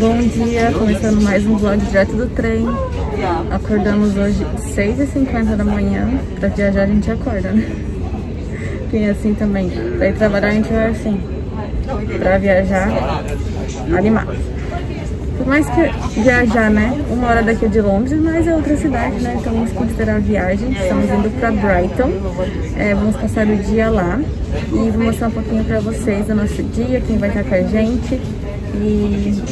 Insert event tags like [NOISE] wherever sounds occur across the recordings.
Bom dia, começando mais um vlog direto do trem. Acordamos hoje 6h50 da manhã. Pra viajar a gente acorda, né? Quem é assim também. Pra ir trabalhar a gente vai assim. Pra viajar, animado. Por mais que viajar, né? Uma hora daqui de Londres, mas é outra cidade, né? Então vamos considerar a viagem. Estamos indo pra Brighton. É, vamos passar o dia lá. E vou mostrar um pouquinho pra vocês do nosso dia, quem vai estar com a gente. E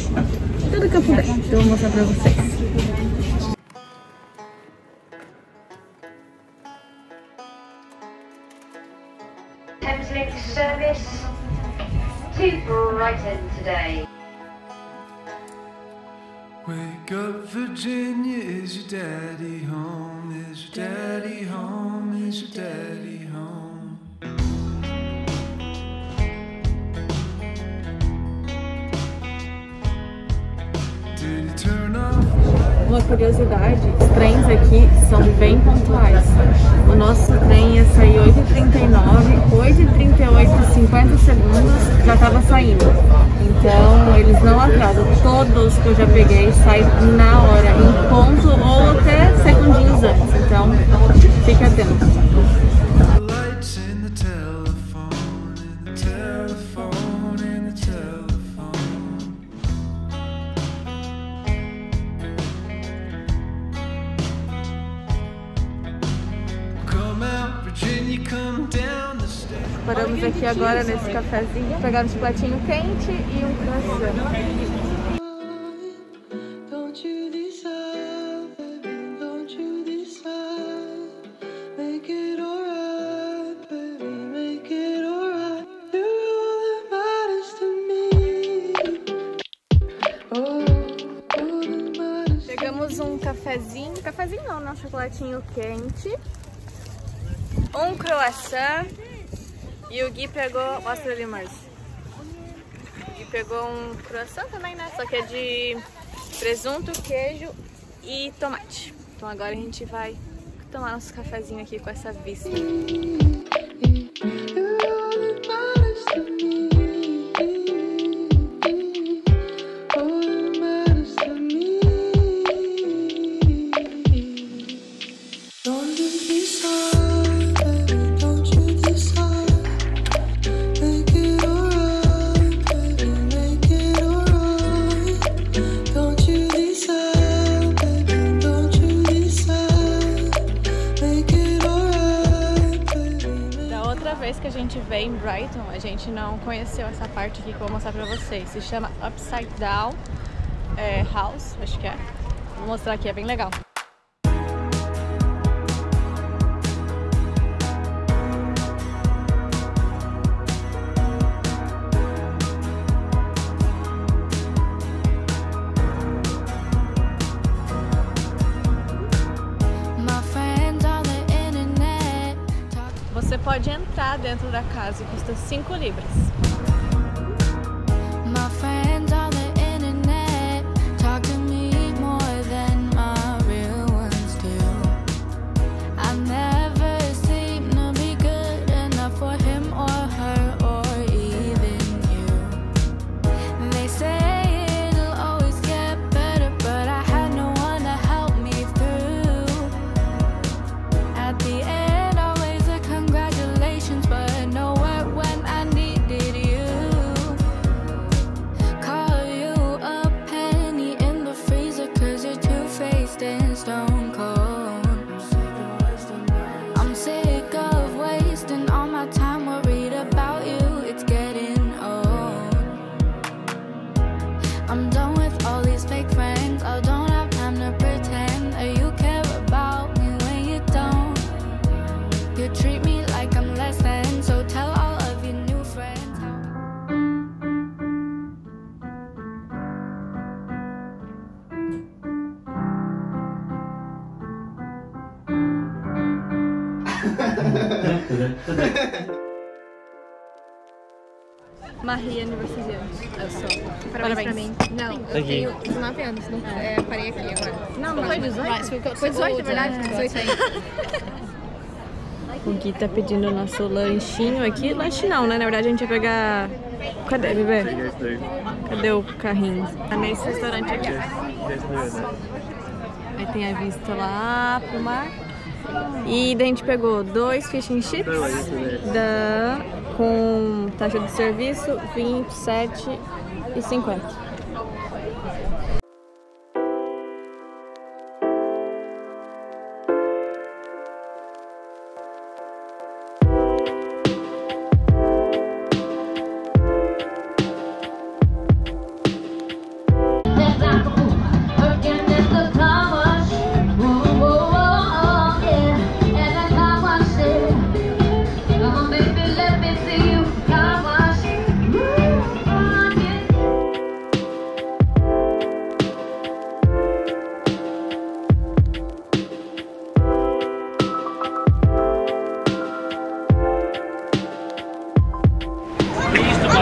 vou mostrar pra vocês. Thameslink service to Brighton today. Wake up, Virginia. Is your daddy home? Curiosidade, os trens aqui são bem pontuais. O nosso trem ia sair 8h39, 8h38, 50 segundos já estava saindo. Então eles não atrasam. Todos que eu já peguei saem na hora, em ponto ou Paramos aqui agora nesse cafezinho, pegar um chocolatinho quente e um croissant. Oh, Pegamos um cafezinho, cafezinho não, né? Um chocolatinho quente, um croissant e o Gui pegou, mostra ali, Marcio. O Gui pegou um croissant também, né? Só que é de presunto, queijo e tomate. Então agora a gente vai tomar nosso cafezinho aqui com essa vista. Vez que a gente veio em Brighton, a gente não conheceu essa parte aqui que eu vou mostrar pra vocês. Se chama Upside Down é, House, acho que é. Vou mostrar aqui, é bem legal. Dentro da casa e custa 5 libras. Maria aniversariante. Eu sou. Parabéns, pra mim. Não, eu Aqui. tenho 19 anos. Não, é, parei aqui agora. Não, não foi 18? Foi 18, é verdade? 18 aí. O Gui tá pedindo nosso lanchinho aqui. Lanche não, né? Na verdade a gente ia pegar. Cadê, bebê? Cadê o carrinho? Tá nesse restaurante aqui. Aí tem a vista lá pro mar. E daí a gente pegou dois fish and chips da, com taxa de serviço 27,50.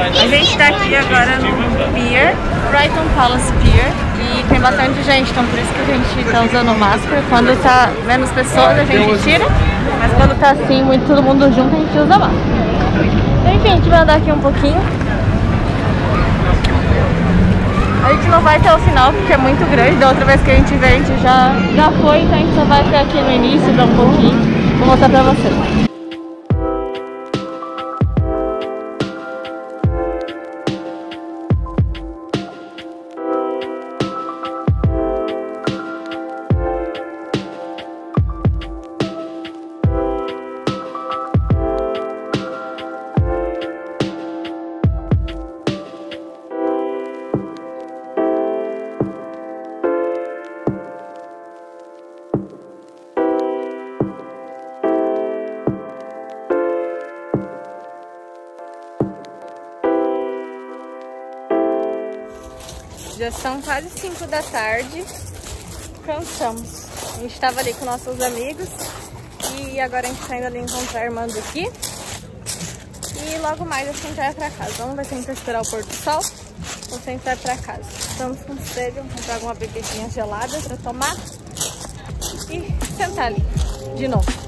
A gente tá aqui agora no Pier, Brighton Palace Pier, e tem bastante gente, então por isso que a gente tá usando máscara. Quando tá menos pessoas a gente tira, mas quando tá assim, muito todo mundo junto, a gente usa máscara. Enfim, a gente vai andar aqui um pouquinho. A gente não vai até o final porque é muito grande, da outra vez que a gente veio a gente já, já foi, então a gente só vai até aqui no início, dar um pouquinho. Vou mostrar pra vocês. Já são quase 5 da tarde. Cansamos. A gente estava ali com nossos amigos e agora a gente tá indo ali encontrar a irmã do. E logo mais a gente vai pra casa. Vamos ver se a gente vai esperar o pôr do sol ou se a gente vai pra casa. Estamos com sede, vamos comprar alguma bebidinha gelada pra tomar e sentar ali de novo.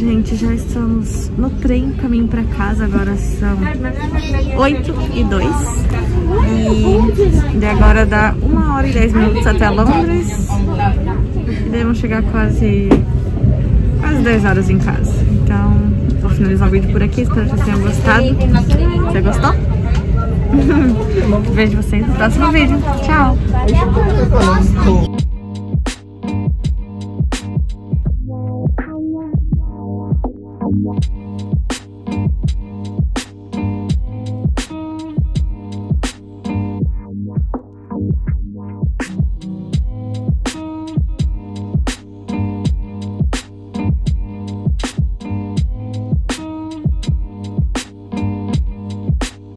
Gente, já estamos no trem, caminho pra casa, agora são 8 e 2 E de agora dá 1 hora e 10 minutos até Londres. E daí vamos chegar quase, quase 10 horas em casa. Então, vou finalizar o vídeo por aqui, espero que vocês tenham gostado. Você gostou? [LAUGHS] Vejo vocês no próximo vídeo, tchau!